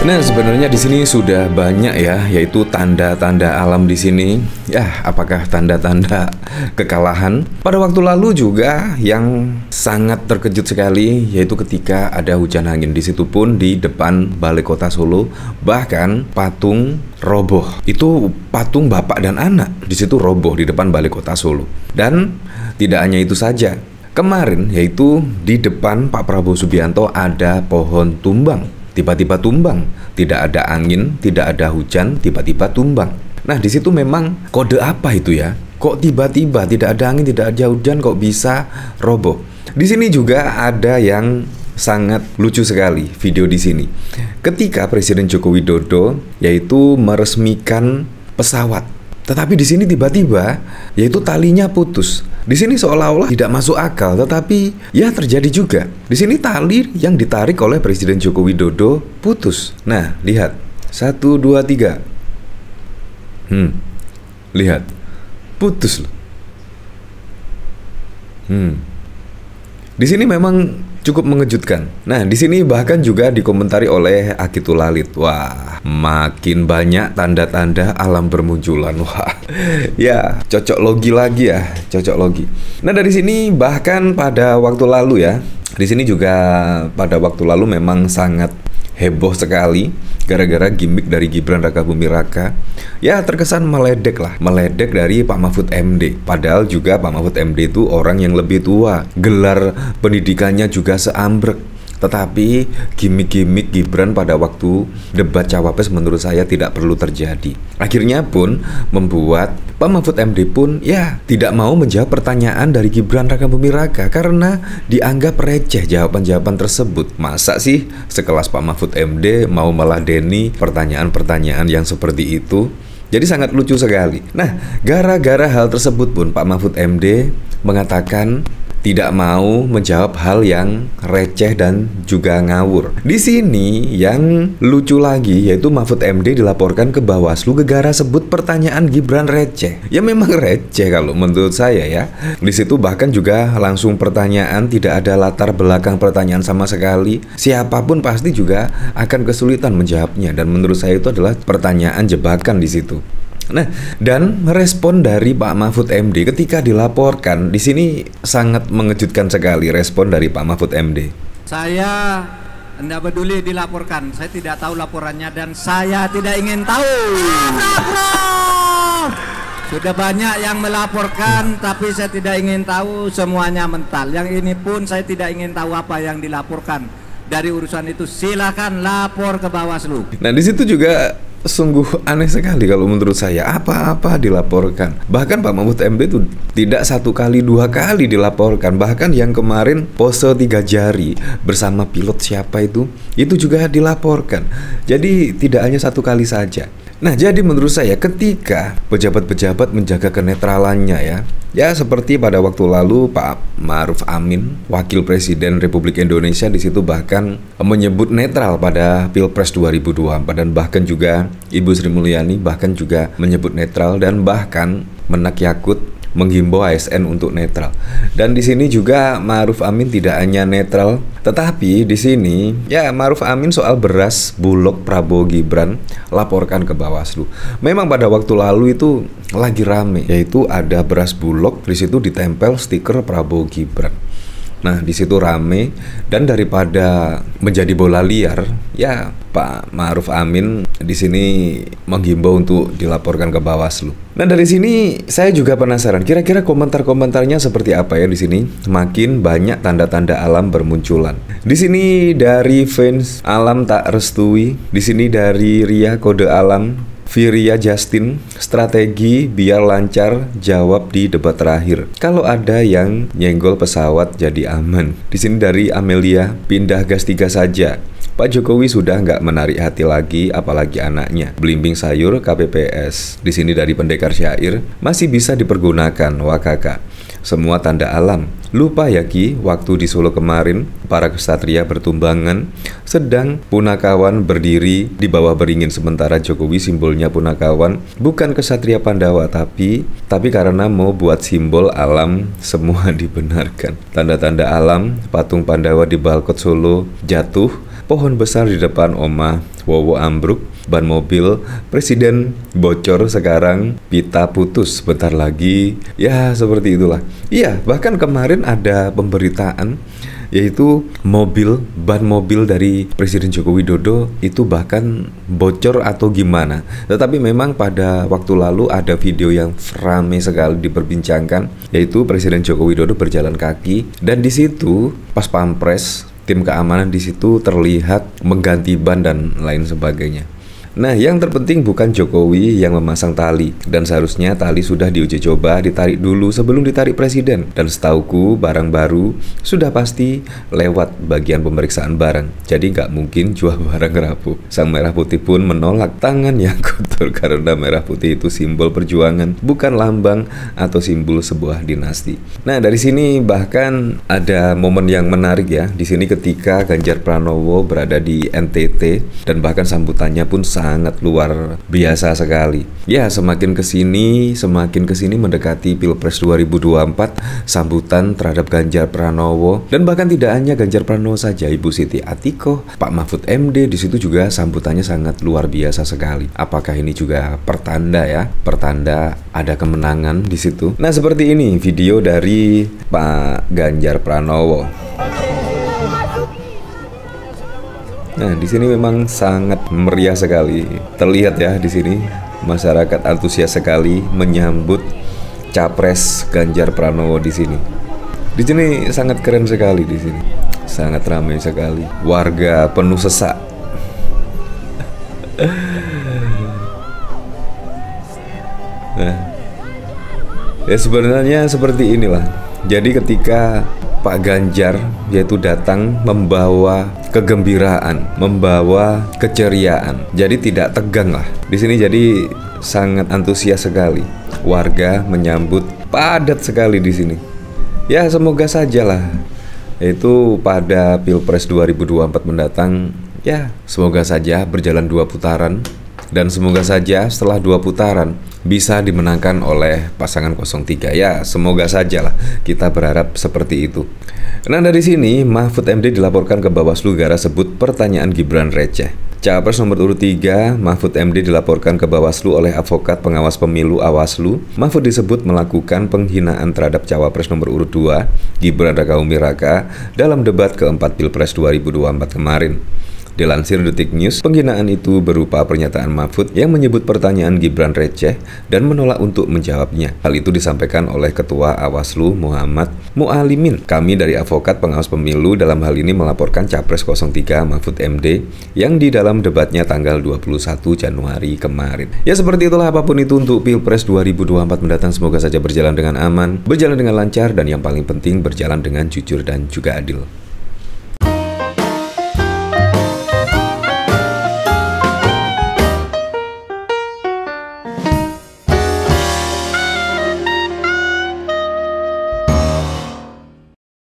Nah, sebenarnya di sini sudah banyak ya, yaitu tanda-tanda alam di sini. Ya, apakah tanda-tanda kekalahan? Pada waktu lalu juga yang sangat terkejut sekali, yaitu ketika ada hujan angin. Di situ pun di depan balai kota Solo, bahkan patung roboh. Itu patung bapak dan anak. Di situ roboh di depan balai kota Solo. Dan tidak hanya itu saja, Kemarin yaitu di depan Pak Prabowo Subianto ada pohon tumbang. Tiba-tiba tumbang, tidak ada angin, tidak ada hujan, tiba-tiba tumbang. Nah, di situ memang kode apa itu ya? Kok tiba-tiba tidak ada angin, tidak ada hujan, kok bisa roboh? Di sini juga ada yang sangat lucu sekali video di sini. Ketika Presiden Joko Widodo yaitu meresmikan pesawat tetapi di sini tiba-tiba yaitu talinya putus. Di sini seolah-olah tidak masuk akal, tetapi ya terjadi juga. Di sini tali yang ditarik oleh Presiden Joko Widodo putus. Nah, lihat. Satu, dua, tiga. Hmm. Lihat. Putus. Hmm. Di sini memang cukup mengejutkan. Nah, di sini bahkan juga dikomentari oleh Akitul Lalit. Wah, makin banyak tanda-tanda alam bermunculan. Wah, ya cocok logi lagi ya, cocok logi. Nah, dari sini bahkan pada waktu lalu ya, di sini juga pada waktu lalu memang sangat heboh sekali gara-gara gimmick dari Gibran Raka Bumi Raka. Ya terkesan meledek lah meledek dari Pak Mahfud MD padahal juga Pak Mahfud MD itu orang yang lebih tua. Gelar pendidikannya juga seambrek tetapi gimmick-gimmick Gibran pada waktu debat cawapres menurut saya tidak perlu terjadi. Akhirnya pun membuat Pak Mahfud MD pun ya tidak mau menjawab pertanyaan dari Gibran Raka Buming Raka karena dianggap receh jawaban-jawaban tersebut. Masa sih sekelas Pak Mahfud MD mau meladeni pertanyaan-pertanyaan yang seperti itu? Jadi sangat lucu sekali. Nah, gara-gara hal tersebut pun Pak Mahfud MD mengatakan tidak mau menjawab hal yang receh dan juga ngawur. Di sini yang lucu lagi yaitu Mahfud MD dilaporkan ke Bawaslu gegara sebut pertanyaan Gibran receh. Ya memang receh kalau menurut saya ya. Di situ bahkan juga langsung pertanyaan tidak ada latar belakang pertanyaan sama sekali. Siapa pun pasti juga akan kesulitan menjawabnya dan menurut saya itu adalah pertanyaan jebakan di situ. Nah, dan respon dari Pak Mahfud MD ketika dilaporkan di sini sangat mengejutkan sekali respon dari Pak Mahfud MD. Saya tidak peduli dilaporkan, saya tidak tahu laporannya dan saya tidak ingin tahu. Sudah banyak yang melaporkan, tapi saya tidak ingin tahu semuanya mental. Yang ini pun saya tidak ingin tahu apa yang dilaporkan dari urusan itu. Silakan lapor ke Bawaslu. Nah, di situ juga sungguh aneh sekali kalau menurut saya. Apa-apa dilaporkan. Bahkan Pak Mahfud MD itu tidak satu kali dua kali dilaporkan. Bahkan yang kemarin pose tiga jari bersama pilot siapa itu itu juga dilaporkan. Jadi tidak hanya satu kali saja Nah, jadi menurut saya ketika pejabat-pejabat menjaga kenetralannya ya, ya seperti pada waktu lalu Pak Maruf Amin, Wakil Presiden Republik Indonesia di situ bahkan menyebut netral pada Pilpres 2024 dan bahkan juga Ibu Sri Mulyani bahkan juga menyebut netral dan bahkan Menak Yakut menghimbau ASN untuk netral. Dan di sini juga Maruf Amin tidak hanya netral, tetapi di sini ya Maruf Amin soal beras Bulog Prabowo Gibran laporkan ke Bawaslu. Memang pada waktu lalu itu lagi rame, yaitu ada beras Bulog di situ ditempel stiker Prabowo Gibran. Nah, di situ rame dan daripada menjadi bola liar, ya Pak Ma'ruf Amin di sini menghimbau untuk dilaporkan ke Bawaslu. Nah, dari sini saya juga penasaran, kira-kira komentar-komentarnya seperti apa ya di sini? Makin banyak tanda-tanda alam bermunculan. Di sini dari fans alam tak restui, di sini dari Ria kode alam Viria Justin, strategi biar lancar jawab di debat terakhir. Kalau ada yang nyenggol pesawat jadi aman. Di sini dari Amelia, pindah gas tiga saja. Pak Jokowi sudah nggak menarik hati lagi, apalagi anaknya. Belimbing sayur KPPS. Di sini dari pendekar syair masih bisa dipergunakan. Wah kakak, semua tanda alam Lupa ya Ki, waktu di Solo kemarin, para kesatria bertumbangan, sedang Punakawan berdiri di bawah beringin sementara Jokowi simbolnya Punakawan bukan kesatria Pandawa tapi tapi karena mau buat simbol alam semua dibenarkan. Tanda-tanda alam, patung Pandawa di Balkot Solo jatuh pohon besar di depan Oma Wowo ambruk, ban mobil presiden bocor sekarang, pita putus bentar lagi. Ya, seperti itulah. Iya, bahkan kemarin ada pemberitaan yaitu mobil ban mobil dari Presiden Joko Widodo itu bahkan bocor atau gimana. Tetapi memang pada waktu lalu ada video yang ramai sekali diperbincangkan yaitu Presiden Joko Widodo berjalan kaki dan di situ pas pampres tim keamanan di situ terlihat mengganti ban dan lain sebagainya. Nah, yang terpenting bukan Jokowi yang memasang tali dan seharusnya tali sudah diuji coba ditarik dulu sebelum ditarik presiden. Dan setauku barang baru sudah pasti lewat bagian pemeriksaan barang. Jadi nggak mungkin jual barang rapuh. Sang merah putih pun menolak tangan yang kotor karena merah putih itu simbol perjuangan, bukan lambang atau simbol sebuah dinasti. Nah, dari sini bahkan ada momen yang menarik ya. Di sini ketika Ganjar Pranowo berada di NTT dan bahkan sambutannya pun sangat luar biasa sekali. Ya, semakin ke sini, semakin ke sini mendekati Pilpres 2024, sambutan terhadap Ganjar Pranowo dan bahkan tidak hanya Ganjar Pranowo saja, Ibu Siti Atiko, Pak Mahfud MD di situ juga sambutannya sangat luar biasa sekali. Apakah ini juga pertanda ya? Pertanda ada kemenangan di situ. Nah, seperti ini video dari Pak Ganjar Pranowo. Nah, di sini memang sangat meriah sekali. Terlihat ya di sini masyarakat antusias sekali menyambut capres Ganjar Pranowo di sini. Di sini sangat keren sekali di sini. Sangat ramai sekali. Warga penuh sesak. Nah, ya sebenarnya seperti inilah. Jadi ketika Pak Ganjar yaitu datang membawa kegembiraan, membawa keceriaan. Jadi tidak tegang lah. Di sini jadi sangat antusias sekali. Warga menyambut padat sekali di sini. Ya semoga sajalah itu pada Pilpres 2024 mendatang ya semoga saja berjalan dua putaran dan semoga saja setelah dua putaran bisa dimenangkan oleh pasangan 03 ya semoga saja lah kita berharap seperti itu nah dari sini Mahfud MD dilaporkan ke Bawaslu gara sebut pertanyaan Gibran receh Capres nomor urut 3, Mahfud MD dilaporkan ke Bawaslu oleh Advokat Pengawas Pemilu Awaslu. Mahfud disebut melakukan penghinaan terhadap Cawapres nomor urut 2, Gibran Raka, dalam debat keempat Pilpres 2024 kemarin. Dilansir Detik News, penghinaan itu berupa pernyataan Mahfud yang menyebut pertanyaan Gibran receh dan menolak untuk menjawabnya. Hal itu disampaikan oleh Ketua Awaslu Muhammad Mualimin. Kami dari Avokat Pengawas Pemilu dalam hal ini melaporkan Capres 03 Mahfud MD yang di dalam debatnya tanggal 21 Januari kemarin. Ya seperti itulah apa pun itu untuk Pilpres 2024 mendatang semoga saja berjalan dengan aman, berjalan dengan lancar dan yang paling penting berjalan dengan jujur dan juga adil.